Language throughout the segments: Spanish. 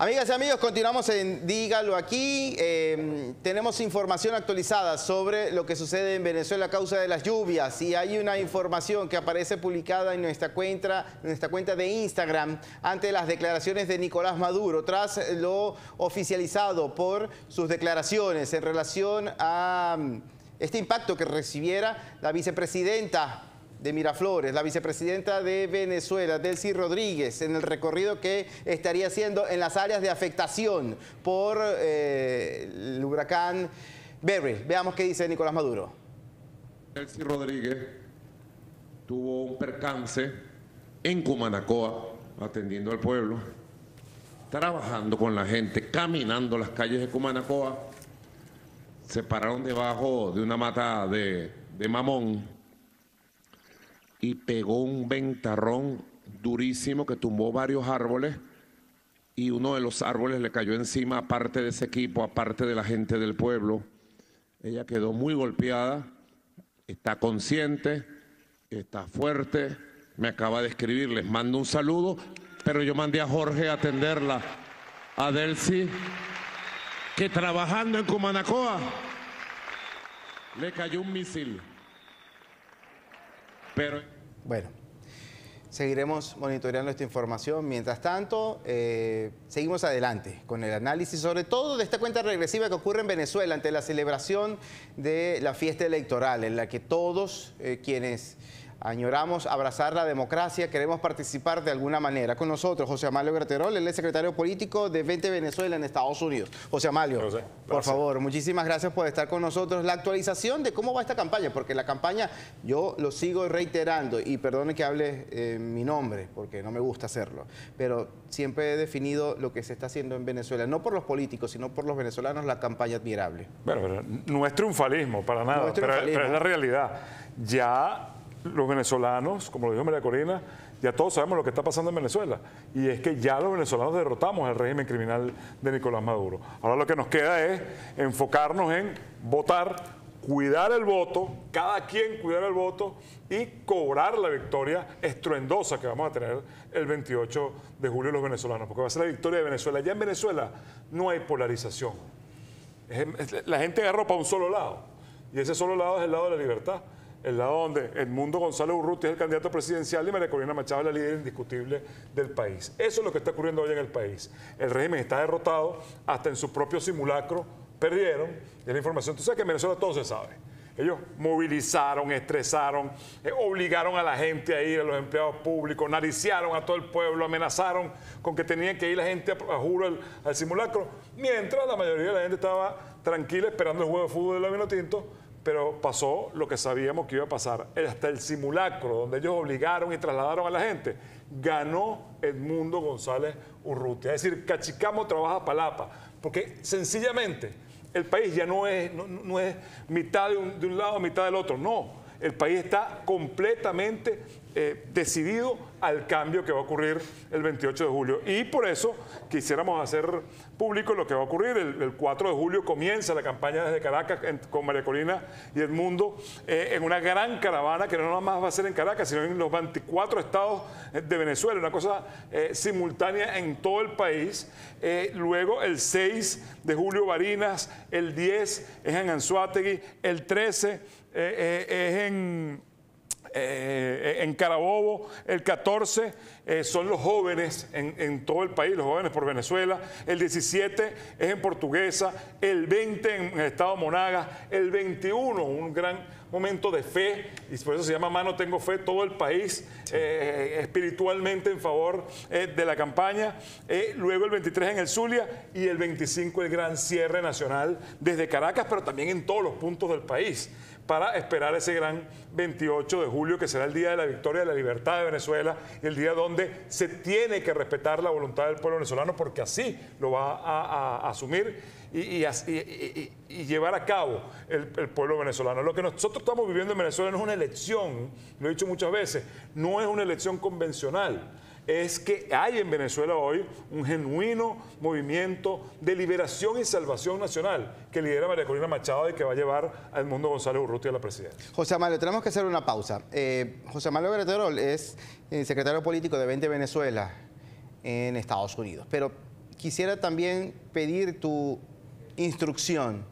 Amigas y amigos, continuamos en Dígalo aquí. Em, tenemos información actualizada sobre lo que sucede en Venezuela a causa de las lluvias y hay una información que aparece publicada en nuestra cuenta, en nuestra cuenta de Instagram ante las declaraciones de Nicolás Maduro tras lo oficializado por sus declaraciones en relación a mm, este impacto que recibiera la vicepresidenta de Miraflores, la vicepresidenta de Venezuela, Delcy Rodríguez, en el recorrido que estaría haciendo en las áreas de afectación por eh, el huracán Berry. Veamos qué dice Nicolás Maduro. Delcy Rodríguez tuvo un percance en Cumanacoa, atendiendo al pueblo, trabajando con la gente, caminando las calles de Cumanacoa. Se pararon debajo de una mata de, de mamón y pegó un ventarrón durísimo que tumbó varios árboles y uno de los árboles le cayó encima, aparte de ese equipo, aparte de la gente del pueblo. Ella quedó muy golpeada, está consciente, está fuerte, me acaba de escribir, les mando un saludo, pero yo mandé a Jorge a atenderla, a Delcy, que trabajando en Cumanacoa le cayó un misil. Bueno, seguiremos monitoreando esta información. Mientras tanto, eh, seguimos adelante con el análisis, sobre todo de esta cuenta regresiva que ocurre en Venezuela ante la celebración de la fiesta electoral, en la que todos eh, quienes Añoramos abrazar la democracia, queremos participar de alguna manera. Con nosotros, José Amalio Graterol, él es secretario político de 20 Venezuela en Estados Unidos. José Amalio, por favor, muchísimas gracias por estar con nosotros. La actualización de cómo va esta campaña, porque la campaña yo lo sigo reiterando, y perdone que hable eh, mi nombre, porque no me gusta hacerlo, pero siempre he definido lo que se está haciendo en Venezuela, no por los políticos, sino por los venezolanos, la campaña admirable. Bueno, pero no es triunfalismo, para nada, pero es la realidad. Ya los venezolanos, como lo dijo María Corina, ya todos sabemos lo que está pasando en Venezuela. Y es que ya los venezolanos derrotamos el régimen criminal de Nicolás Maduro. Ahora lo que nos queda es enfocarnos en votar, cuidar el voto, cada quien cuidar el voto y cobrar la victoria estruendosa que vamos a tener el 28 de julio los venezolanos, porque va a ser la victoria de Venezuela. Ya en Venezuela no hay polarización. La gente agarra para un solo lado, y ese solo lado es el lado de la libertad el lado donde Edmundo González Urrutia es el candidato presidencial y María Corina Machado es la líder indiscutible del país. Eso es lo que está ocurriendo hoy en el país. El régimen está derrotado, hasta en su propio simulacro perdieron, y la información, tú sabes que en Venezuela todo se sabe. Ellos movilizaron, estresaron, eh, obligaron a la gente a ir, a los empleados públicos, nariciaron a todo el pueblo, amenazaron con que tenían que ir la gente a, juro al, simulacro, mientras la mayoría de la gente estaba tranquila esperando el juego de fútbol de la Tinto pero pasó lo que sabíamos que iba a pasar. Hasta el simulacro, donde ellos obligaron y trasladaron a la gente, ganó Edmundo González Urrutia. Es decir, Cachicamo trabaja palapa, porque sencillamente el país ya no es, no, es mitad de un, de un lado, mitad del otro, no. El país está completamente eh, decidido al cambio que va a ocurrir el 28 de julio. Y por eso quisiéramos hacer público lo que va a ocurrir. El, 4 de julio comienza la campaña desde Caracas con María Corina y el mundo eh, en una gran caravana que no nada más va a ser en Caracas, sino en los 24 estados de Venezuela, una cosa eh, simultánea en todo el país. luego el 6 de julio Barinas, el 10 es en Anzuategui, el 13 es en eh, en Carabobo, el 14 eh, son los jóvenes en, todo el país, los jóvenes por Venezuela, el 17 es en Portuguesa, el 20 en el estado Monagas, el 21 un gran momento de fe, y por eso se llama Mano Tengo Fe, todo el país eh, espiritualmente en favor de la campaña, luego el 23 en el Zulia y el 25 el gran cierre nacional desde Caracas, pero también en todos los puntos del país para esperar ese gran 28 de julio, que será el día de la victoria de la libertad de Venezuela, y el día donde se tiene que respetar la voluntad del pueblo venezolano, porque así lo va a, asumir y, llevar a cabo el, pueblo venezolano. Lo que nosotros estamos viviendo en Venezuela no es una elección, lo he dicho muchas veces, no es una elección convencional es que hay en Venezuela hoy un genuino movimiento de liberación y salvación nacional que lidera María Corina Machado y que va a llevar al mundo González Urrutia a la presidencia. José Amalio, tenemos que hacer una pausa. Eh, José Amalio Greterol es eh, secretario político de 20 Venezuela en Estados Unidos, pero quisiera también pedir tu instrucción,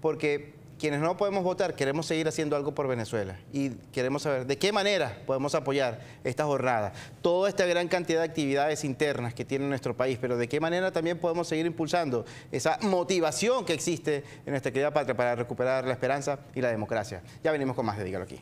porque quienes no podemos votar queremos seguir haciendo algo por Venezuela y queremos saber de qué manera podemos apoyar esta jornada, toda esta gran cantidad de actividades internas que tiene nuestro país, pero de qué manera también podemos seguir impulsando esa motivación que existe en nuestra querida patria para recuperar la esperanza y la democracia. Ya venimos con más de Dígalo aquí.